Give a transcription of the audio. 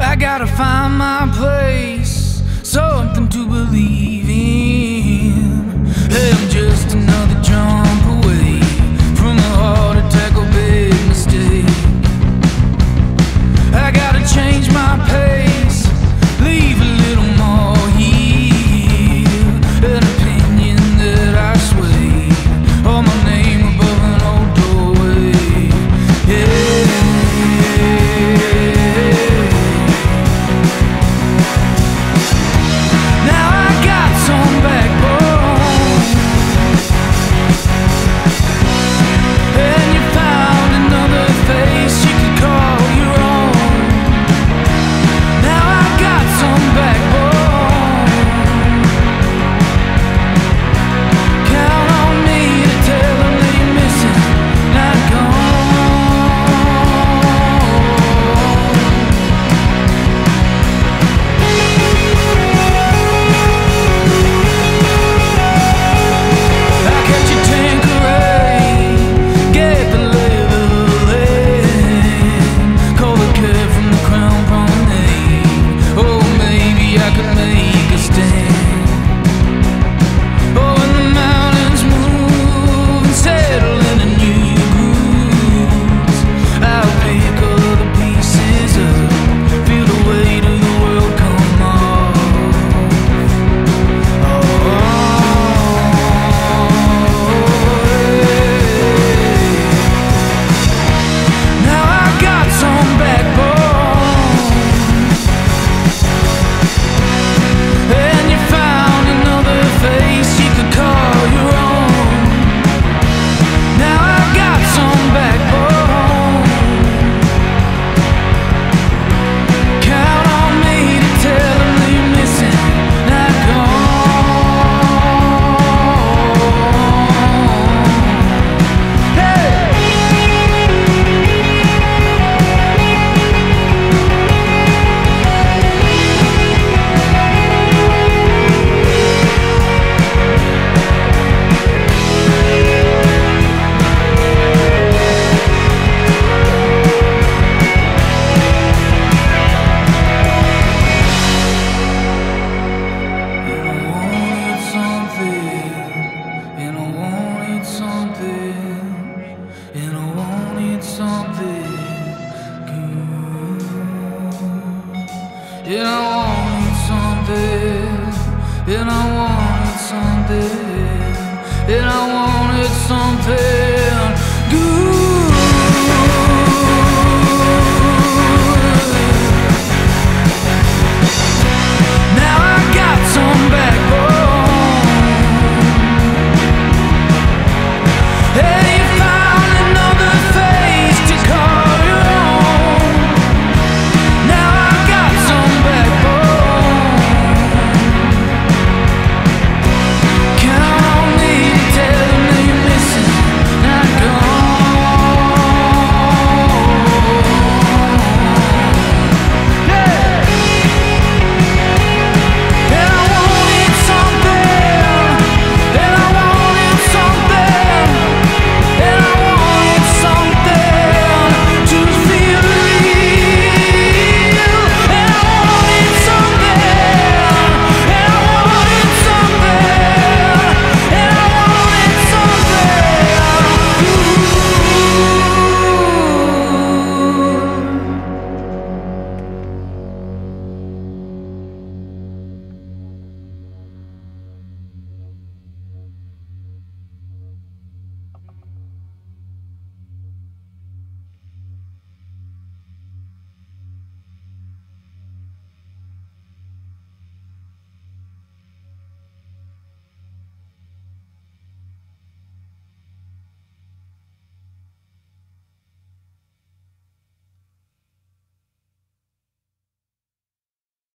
I gotta find my place, something to believe in. Hey, I'm just another. And I want it someday. And I want it someday. And I want it someday.